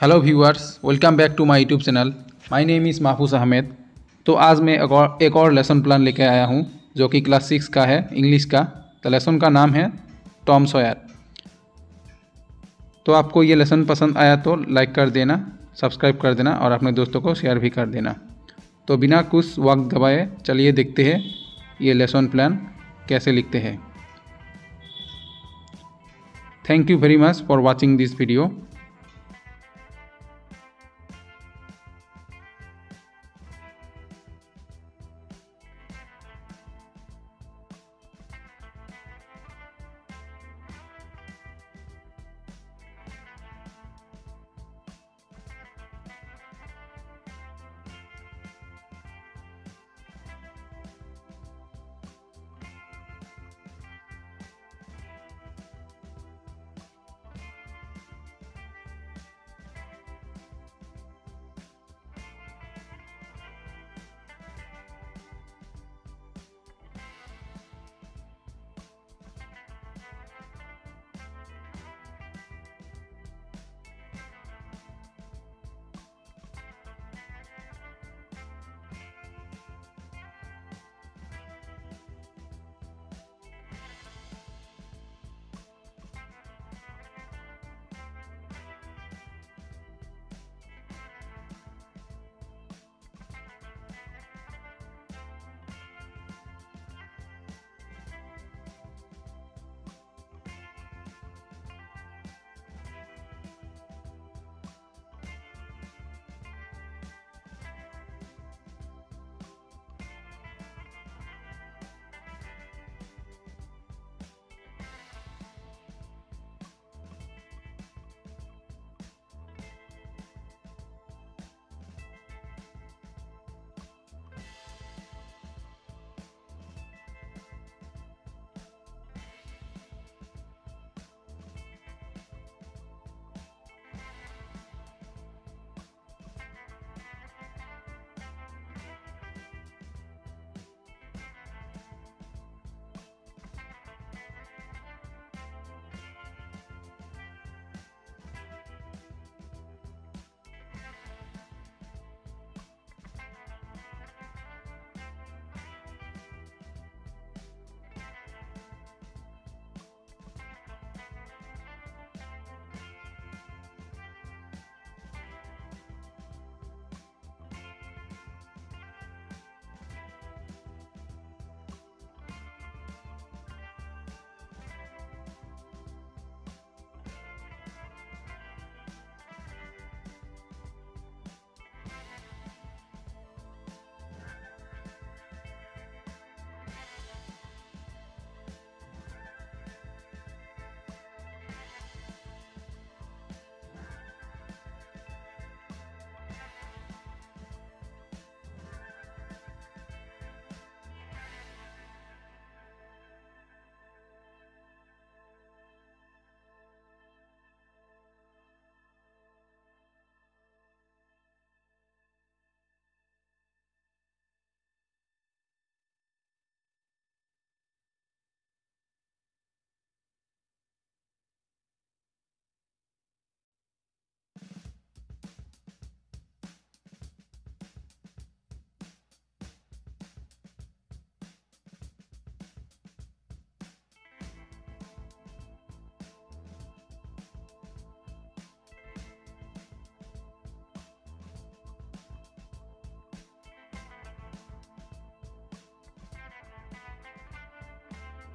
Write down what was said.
Hello viewers welcome back to my YouTube channel my name is Mahfooz Ahmad तो आज मैं एक और एक और लेसन प्लान लेके आया हूँ, जो कि क्लास सिक्स का है इंग्लिश का। तो लेसन का नाम है टॉम सोयर तो आपको ये लेसन पसंद आया तो लाइक कर देना सब्सक्राइब कर देना और अपने दोस्तों को शेयर भी कर देना। तो बिना कुछ वक्त दबाए, चलिए देखते हैं ये लेसन प्लान कैसे लिखते हैं। Thank you very much for watching this video